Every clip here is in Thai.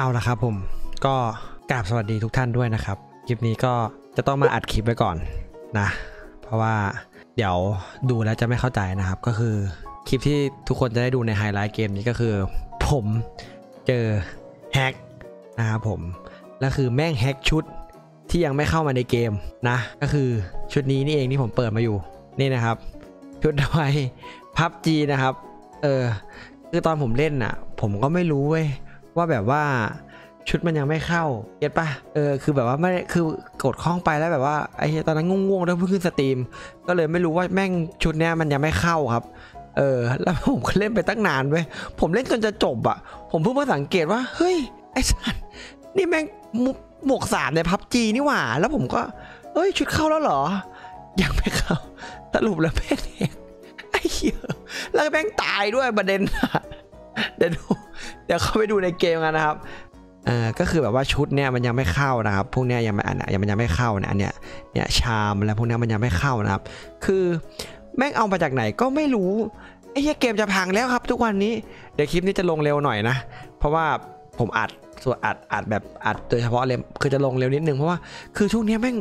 เอาละครับผมก็กราบสวัสดีทุกท่านด้วยนะครับ คลิปนี้ก็จะต้องมาอัดคลิปไว้ก่อนนะ เพราะว่าเดี๋ยวดูแล้วจะไม่เข้าใจนะครับ ก็คือคลิปที่ทุกคนจะได้ดูในไฮไลท์เกมนี้ก็คือ ผมเจอแฮกนะครับผมแล้วคือแม่งแฮกชุดที่ยังไม่เข้ามาในเกมนะ ก็คือชุดนี้นี่เองที่ผมเปิดมาอยู่นี่นะครับ ชุดไว้พับจีนะครับ เออคือตอนผมเล่นน่ะ ผมก็ไม่รู้เว้ย ว่าแบบว่าชุดมันยังไม่เข้าเก็ตปะเออคือแบบว่าไม่คือกดคล้องไปแล้วแบบว่าไอ้ตอนนั้นง่วงๆแล้วเพิ่งขึ้นสตรีม ก็เลยไม่รู้ว่าแม่งชุดเนี้ยมันยังไม่เข้าครับ เออ แล้วผมก็เล่นไปตั้งนานเว้ยผมเล่นจนจะจบอะผมเพิ่งมาสังเกตว่าเฮ้ยไอ้สัตว์นี่แม่งหมวหมวกสามในพับจีนี่หว่า แล้วผมก็เอ้ยชุดเข้าแล้วเหรอ ยังไม่เข้าสรุปแล้วแม่งเองไอ้เหี้ยแล้วแม่งตายด้วยประเด็นอะ เดี๋ยวดูเดี๋ยวเข้าไปดูในเกมกันนะครับเอ่อก็คือแบบว่าชุดเนี่ยมันยังไม่เข้านะครับ พวกเนี้ยยังไม่อันเนี้ยยังมันยังไม่เข้านี่ยอันเนี้ยเนี่ยชามอะไรพวกเนี้ยมันยังไม่เข้านะครับ คือแม่งเอามาจากไหนก็ไม่รู้ไอ้เฮ้ยเกมจะพังแล้วครับ ทุกวันนี้เดี๋ยวคลิปนี้จะลงเร็วหน่อยนะ เพราะว่าผมอัดส่วนอัดอัดแบบอัดโดยเฉพาะเลยคือจะลงเร็วนิดนึงเพราะว่าคือช่วงเนี้ยแม่ง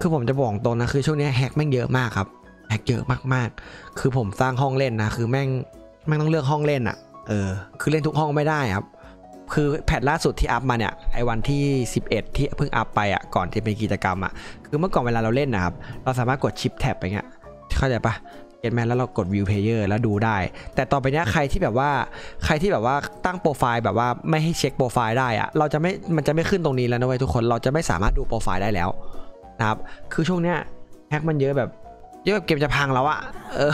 คือผมจะบอกตรงนะคือช่วงเนี้ย hack แม่งเยอะมากครับ hack เยอะมากๆ คือผมสร้างห้องเล่นนะคือแม่งแม่งต้องเลือกห้องเล่นอะ เออคือเล่นทุกห้องไม่ได้ครับ คือ patch ล่าสุดที่อัพมาเนี่ยไอวันที่ 11 ที่เพิ่งอัพไปอะก่อนที่เป็นกิจกรรมอะคือเมื่อก่อนเวลาเราเล่นนะครับ เราสามารถกด Shift Tab ไปเงี้ยเข้าใจปะเก็ตแมนแล้วเรากด view player แล้วดูได้ แต่ต่อไปเนี้ยใครที่แบบว่าใครที่แบบว่าตั้งโปรไฟล์แบบว่าไม่ให้เช็คโปรไฟล์ได้อะเราจะไม่มันจะไม่ขึ้นตรงนี้แล้วนะเว้ยทุกคนเราจะไม่สามารถดูโปรไฟล์ได้แล้วนะครับคือช่วงเนี้ยแฮกมันเยอะแบบ เยอะแบบเกมจะพังแล้วอะเออ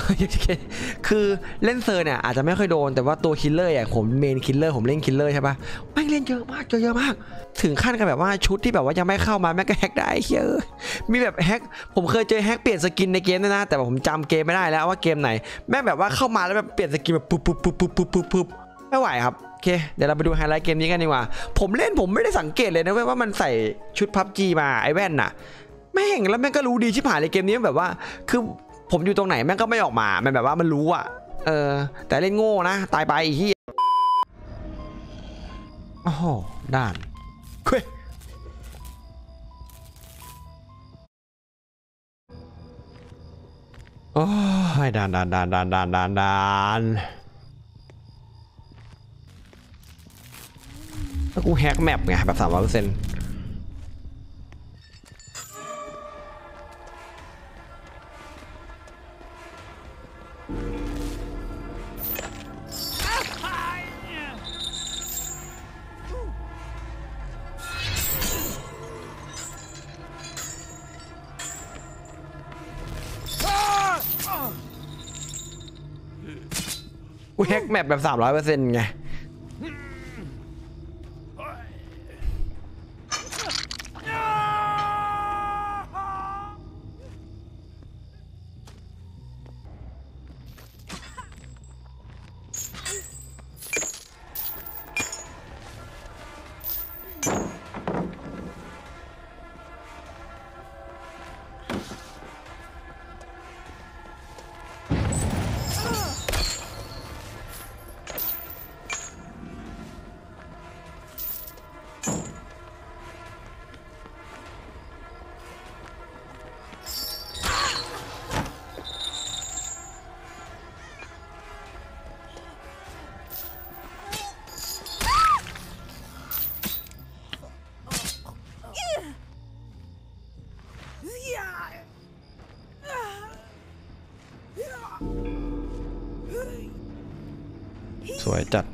คือเล่นเซอร์เนี่ยอาจจะไม่ค่อยโดน แต่ว่าตัว killer อย่างผม main killer ผมเล่น killer ใช่ปะแม่งเล่นเยอะมากเจอเยอะมาก ถึงขั้นกันแบบว่าชุดที่แบบว่ายังไม่เข้ามาแม่งก็แฮกได้เยอ้ยมีแบบแฮกผมเคยเจอแฮกเปลี่ยน skin ในเกมด้วยนะ แต่ผมจำเกมไม่ได้แล้วว่าเกมไหน แม่งแบบว่าเข้ามาแล้วแบบเปลี่ยน skin แบบปุ๊บปุ๊บปุ๊บปุ๊บปุ๊บปุ๊บปุ๊บไม่ไหวครับโอเคเดี๋ยวเราไปดูไฮไลท์เกมนี้กันดีกว่า ผมเล่นผมไม่ได้สังเกตเลยนะเว้ยว่ามันใส่ชุดพับจีมาไอแว่นน่ะ แม่งแล้วแม่งก็รู้ดีชิบหายเลยเกมนี้แบบว่า คือผมอยู่ตรงไหนแม่งก็ไม่ออกมามันแบบว่ามันรู้อะเออ แต่เล่นโง่นะ ตายไปไอ้เหี้ยโอ้โหด่านเฮ้ยโอ้ยด่านด่านด่านด่านด่านด่านด่านแล้วกูแฮกแมปไงแบบสามร้อยเปอร์เซ็นต์ กูแฮกแมปแบบสามร้อยเปอร์เซ็นต์ไง วยจัด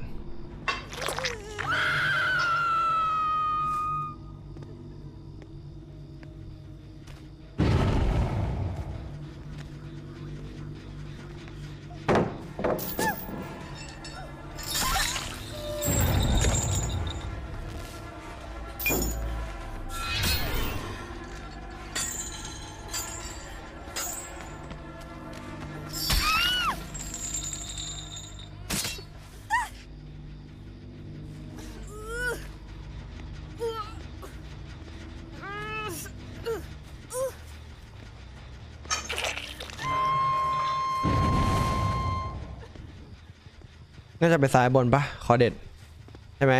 น่าจะไปซ้ายบนปะขอเด็ด ใช่ไหม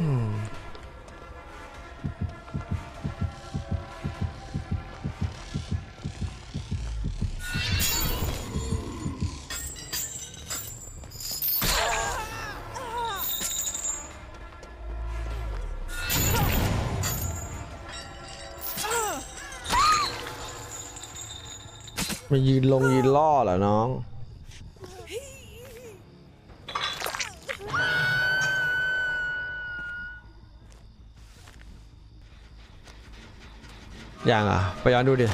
อืม มายืนลงยืนล่อเหรอน้องอย่างอะ ไปย้อนดูดิ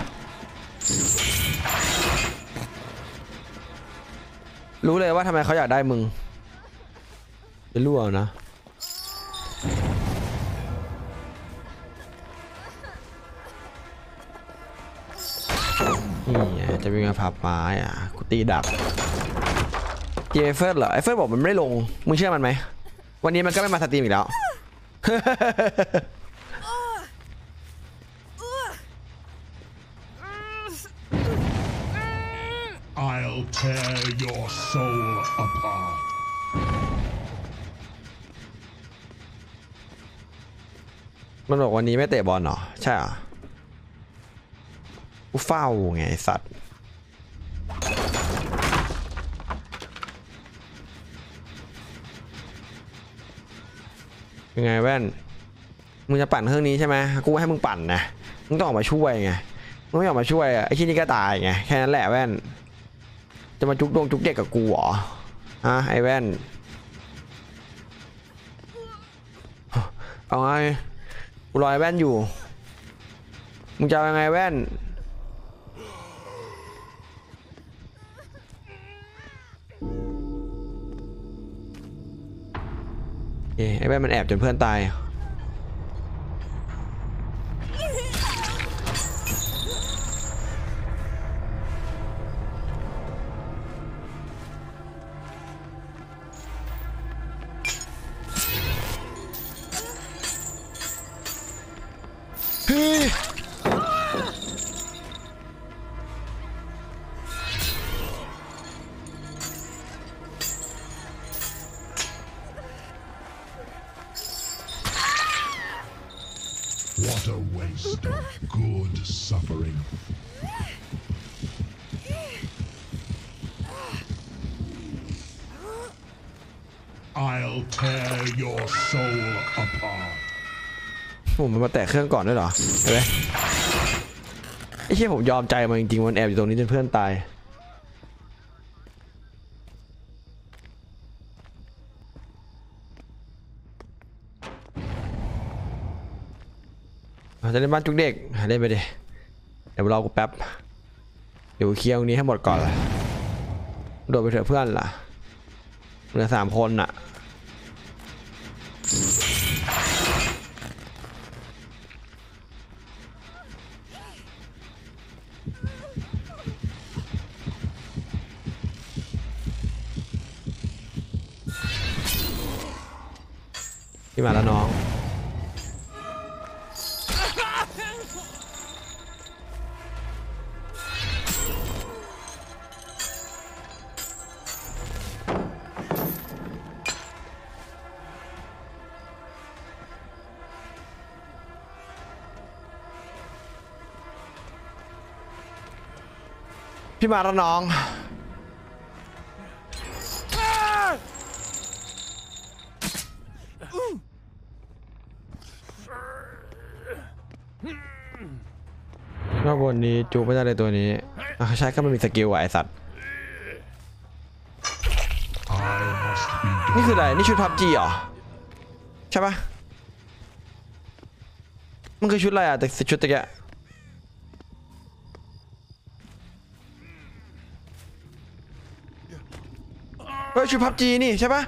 รู้เลยว่าทำไมเขาอยากได้มึง จะรู้เอานะ นี่ไงจะมีงานผับไม้อะกูตีดับเจไอเฟิร์สเหรอไอเฟิร์สบอกมันไม่ได้ลง มึงเชื่อมันไหม วันนี้มันก็ไม่มาสตรีมอีกแล้ว I'll tear your soul apart. มันบอกวันนี้ไม่เตะบอลเหรอ ใช่เหรอ กูเฝ้าไงสัตว์ยังไงแว่น มึงจะปั่นเครื่องนี้ใช่ไหมกูให้มึงปั่นนะ มึงต้องออกมาช่วยไง มึงไม่ออกมาช่วยอะไอ้ที่นี่ก็ตายไง แค่นั้นแหละแว่น จะมาจุกดวงจุกเด็กกับกูเหรอฮะไอ้แว่น เอาไงกูรอไอ้แว่นอยู่ มึงจะเอายังไงแว่น แว่นมันแอบจนเพื่อนตาย What a waste of good suffering. I'll tear your soul apart. ผมมันมาแตะเครื่องก่อนด้วยเหรอ เห็นไหมไอ้เชี่ยผมยอมใจมันจริงๆ มันแอบอยู่ตรงนี้จนเพื่อนตาย จะเล่นบ้านจุกเด็กเล่นไปดิเดี๋ยวรอกูแป๊บเดี๋ยวกูเคลียร์ตรงนี้ให้หมดก่อนละโดดไปเถอะเพื่อนล่ะเหลือสามคนน่ะพี่มาแล้วน้อง พี่มาแล้วน้อง รอบบนนี้จูบไม่ได้เลยตัวนี้อะใช่ก็มันมีสกิลว่ะไอสัตว์ I must be นี่คืออะไร นี่ชุดพับจีเหรอ ใช่ปะมันคือชุดอะไรอะแต่ชุดตะเกีย ฮ้ยชุดพับจีนี่ใช่ปะ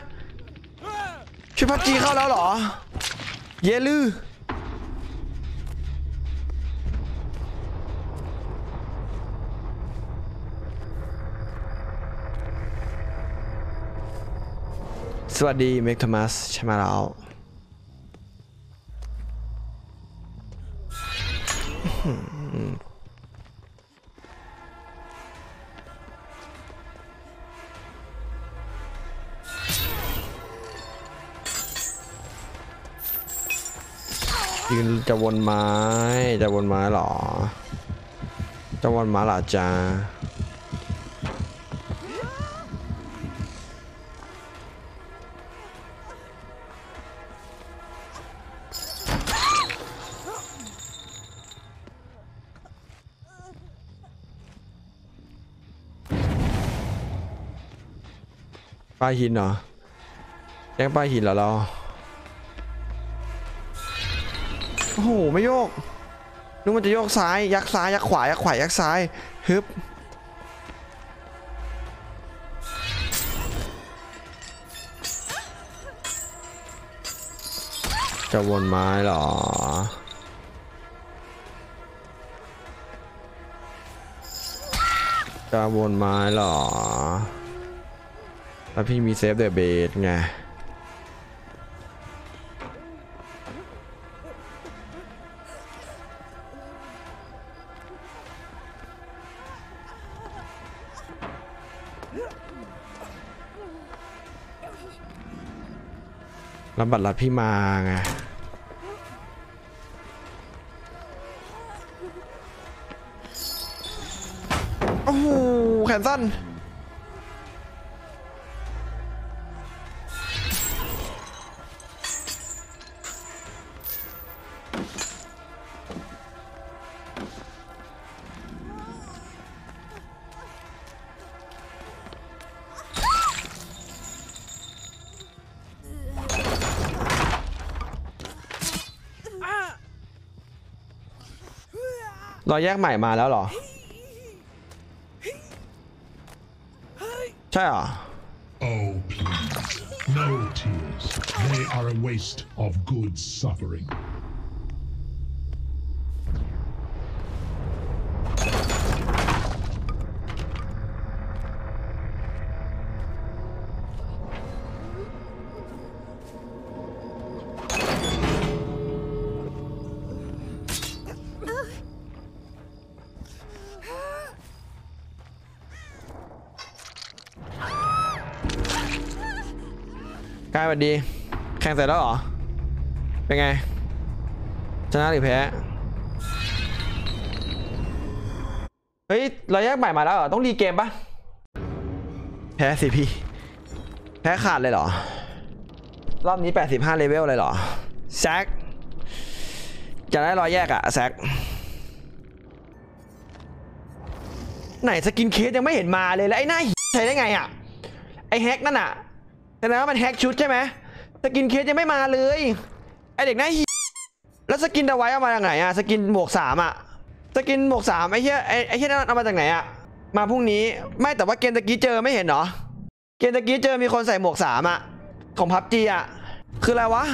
ชุดพับจีเข้าแล้วเหรอ เยลือสวัสดีเมกโทมัสใช่ไหมแล้วยืน จะวนไม้จะวนไม้เหรอ จะวนไม้หรอจ้าป้ายหินเหรอแจ้งป้ายหินเหรอเรา อ้โหไม่โยกนึกมันจะโยกซ้ายยักซ้ายยักขวายักขวายักซ้ายฮึบจะวนไม้เหรอจะวนไม้เหรอแล้วพี่มีเซฟเดอะเบสไง รับบัตรลัดพี่มาไงโอ้โหแขนสั้น รอยแยกใหม่มาแล้วเหรอ ใช่เหรอ Oh, please. No tears. They are a waste of good suffering. ายสวัสดี แข่งเสร็จแล้วเหรอ เป็นไง ชนะหรือแพ้ เฮ้ยรอยแยกใหม่มาแล้วเหรอ ต้องรีเกมปะแพ้สิพี่ แพ้ขาดเลยเหรอ รอบนี้ 85 เลเวลเลยเหรอ แซกจะได้รอยแยกอะแซกไหนสกินเคสยังไม่เห็นมาเลยแล้วไอ้หน้าใช้ได้ไงอะไอ้แฮกนั่นอะ แสดงว่ามันแฮกชุดใช่ไหมสกินเคสยังไม่มาเลยไอเด็กหน้าหีแล้วสกินเอาไว้เอามาจากไหนอะสกินหมวกสามอะสกินหมวกสามไอ้เหี้ยไอ้ไอ้เหี้ยนั่นเอามาจากไหนอะมาพรุ่งนี้ไม่แต่ว่าเกมตะกี้เจอไม่เห็นเหรอเกมตะกี้เจอมีคนใส่หมวกสามอะของพับจีอะคืออะไรวะ